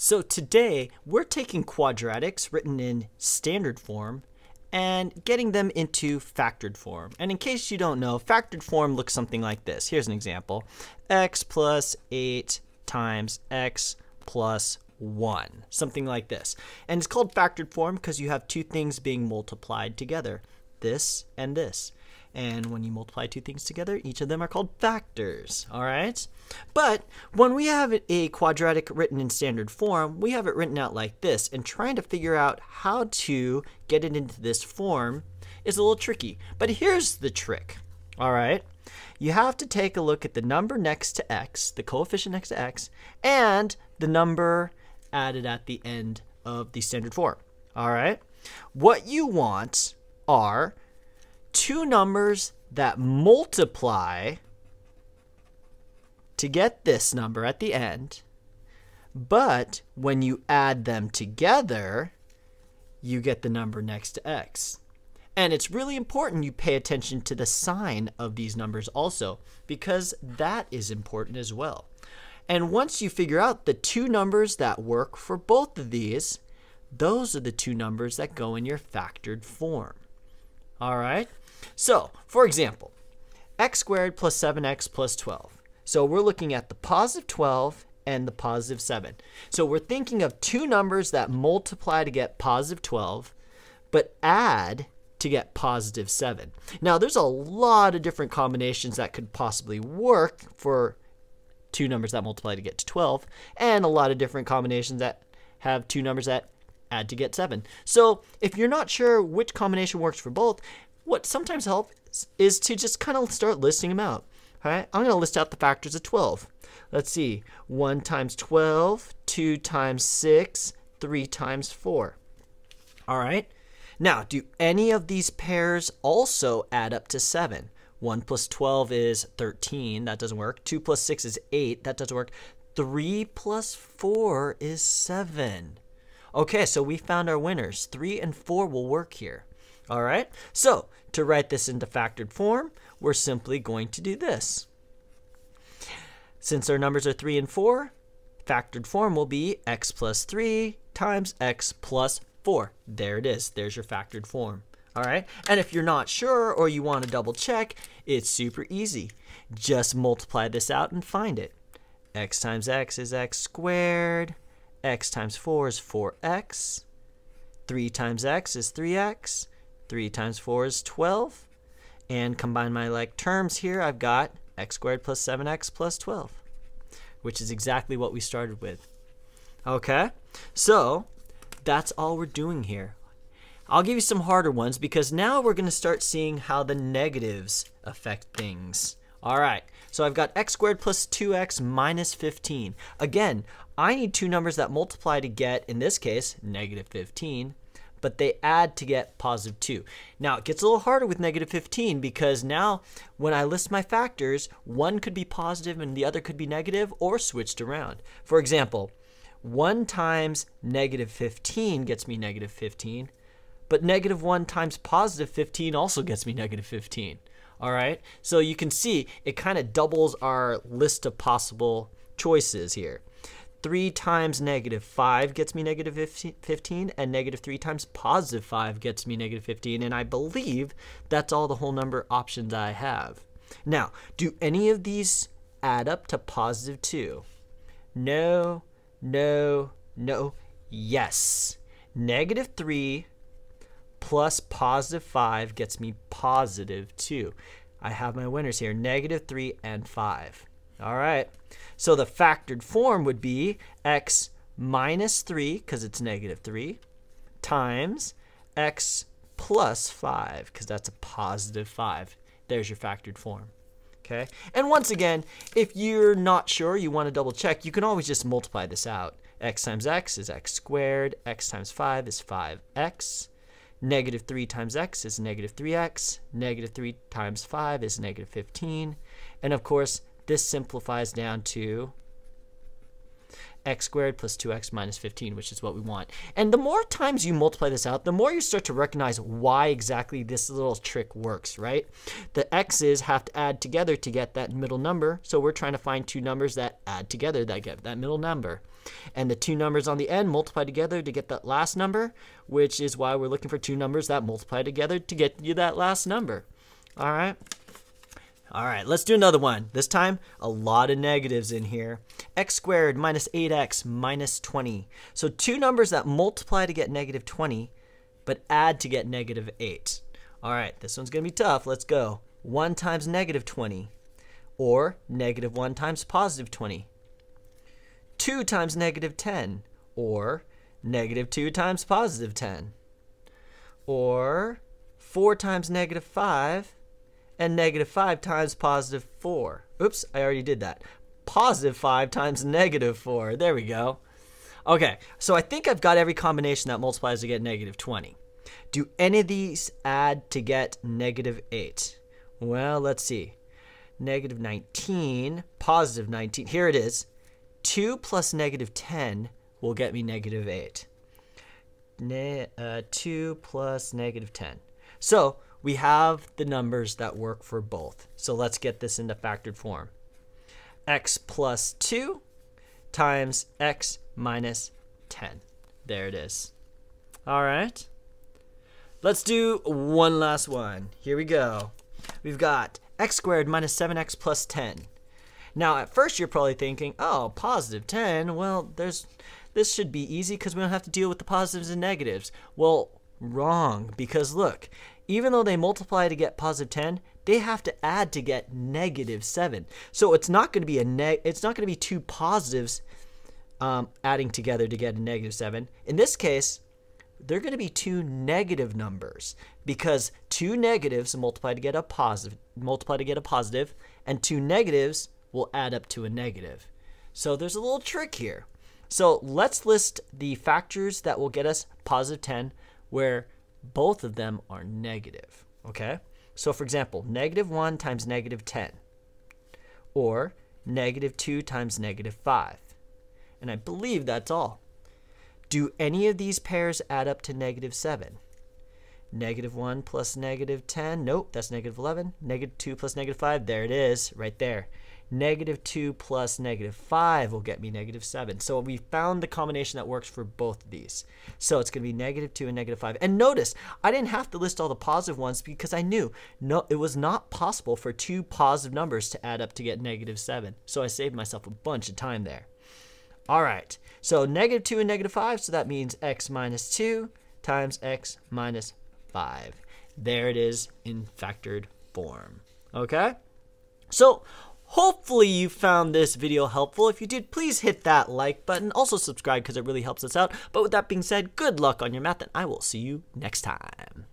So today we're taking quadratics written in standard form and getting them into factored form. And in case you don't know, factored form looks something like this. Here's an example. x plus 8 times x plus 1. Something like this. And it's called factored form because you have two things being multiplied together. This and this. And when you multiply two things together, each of them are called factors, all right? But when we have a quadratic written in standard form, we have it written out like this, and trying to figure out how to get it into this form is a little tricky. But here's the trick, all right? You have to take a look at the number next to x, the coefficient next to x, and the number added at the end of the standard form, all right? What you want are two numbers that multiply to get this number at the end, but when you add them together, you get the number next to x. And it's really important you pay attention to the sign of these numbers also, because that is important as well. And once you figure out the two numbers that work for both of these, those are the two numbers that go in your factored form. All right? So, for example, x squared plus 7x plus 12. So we're looking at the positive 12 and the positive 7. So we're thinking of two numbers that multiply to get positive 12, but add to get positive 7. Now, there's a lot of different combinations that could possibly work for two numbers that multiply to get to 12, and a lot of different combinations that have two numbers that add to get 7. So if you're not sure which combination works for both, what sometimes helps is to just kind of start listing them out. All right, I'm going to list out the factors of 12. Let's see, 1 times 12, 2 times 6, 3 times 4. All right, now do any of these pairs also add up to 7? 1 plus 12 is 13, that doesn't work. 2 plus 6 is 8, that doesn't work. 3 plus 4 is 7. Okay, so we found our winners. 3 and 4 will work here. All right, so to write this into factored form, we're simply going to do this. Since our numbers are 3 and 4, factored form will be x plus 3 times x plus 4. There it is. There's your factored form. All right, and if you're not sure or you want to double check, it's super easy. Just multiply this out and find it. x times x is x squared. x times 4 is 4x. 3 times x is 3x. 3 times 4 is 12. And combine my like terms here, I've got x squared plus 7x plus 12, which is exactly what we started with. Okay, so that's all we're doing here. I'll give you some harder ones because now we're going to start seeing how the negatives affect things. All right, so I've got x squared plus 2x minus 15. Again, I need two numbers that multiply to get, in this case, negative 15 but they add to get positive 2. Now, it gets a little harder with negative 15 because now when I list my factors, one could be positive and the other could be negative or switched around. For example, 1 times negative 15 gets me negative 15, but negative 1 times positive 15 also gets me negative 15. All right, so you can see it kind of doubles our list of possible choices here. 3 times negative 5 gets me negative 15, and negative 3 times positive 5 gets me negative 15, and I believe that's all the whole number options I have. Now, do any of these add up to positive 2? No, no, no, yes. Negative 3 plus positive 5 gets me positive 2. I have my winners here, negative 3 and 5. All right. So the factored form would be x minus 3, because it's negative 3, times x plus 5, because that's a positive 5. There's your factored form. Okay. And once again, if you're not sure, you want to double check, you can always just multiply this out. x times x is x squared. x times 5 is 5x. Negative 3 times x is negative 3x. Negative 3 times 5 is negative 15. And of course, this simplifies down to x squared plus 2x minus 15, which is what we want. And the more times you multiply this out, the more you start to recognize why exactly this little trick works, right? The x's have to add together to get that middle number, so we're trying to find two numbers that add together that get that middle number. And the two numbers on the end multiply together to get that last number, which is why we're looking for two numbers that multiply together to get you that last number. All right? All right, let's do another one. This time, a lot of negatives in here. x squared minus 8x minus 20. So two numbers that multiply to get negative 20, but add to get negative 8. All right, this one's going to be tough. Let's go. 1 times negative 20, or negative 1 times positive 20. 2 times negative 10, or negative 2 times positive 10. Or 4 times negative 5, and negative 5 times positive 4. Oops, I already did that. Positive 5 times negative 4. There we go. Okay, so I think I've got every combination that multiplies to get negative 20. Do any of these add to get negative 8? Well, let's see. Negative 19, positive 19. Here it is. 2 plus negative 10 will get me negative 8. Ne uh, 2 plus negative 10. So we have the numbers that work for both. So let's get this into factored form. x plus 2 times x minus 10. There it is. All right. Let's do one last one. Here we go. We've got x squared minus 7x plus 10. Now, at first you're probably thinking, oh, positive 10, well, there's this should be easy because we don't have to deal with the positives and negatives. Well, wrong, because look, even though they multiply to get positive 10, they have to add to get negative 7. So it's not going to be a neg it's not going to be two positives um, adding together to get a negative 7. In this case, they're going to be two negative numbers because two negatives multiply to get a positive, multiply to get a positive, and two negatives will add up to a negative. So there's a little trick here. So let's list the factors that will get us positive 10 where both of them are negative. Okay? So for example, negative 1 times negative 10 or negative 2 times negative 5. And I believe that's all. Do any of these pairs add up to negative 7? Negative 1 plus negative 10, nope, that's negative 11. Negative 2 plus negative 5, there it is, right there. Negative 2 plus negative 5 will get me negative 7. So we found the combination that works for both of these. So it's going to be negative 2 and negative 5. And notice, I didn't have to list all the positive ones because I knew no, it was not possible for two positive numbers to add up to get negative 7. So I saved myself a bunch of time there. All right, so negative 2 and negative 5, so that means x minus 2 times x minus 5. There it is in factored form. Okay? So hopefully you found this video helpful. If you did, please hit that like button. Also subscribe because it really helps us out. But with that being said, good luck on your math, and I will see you next time.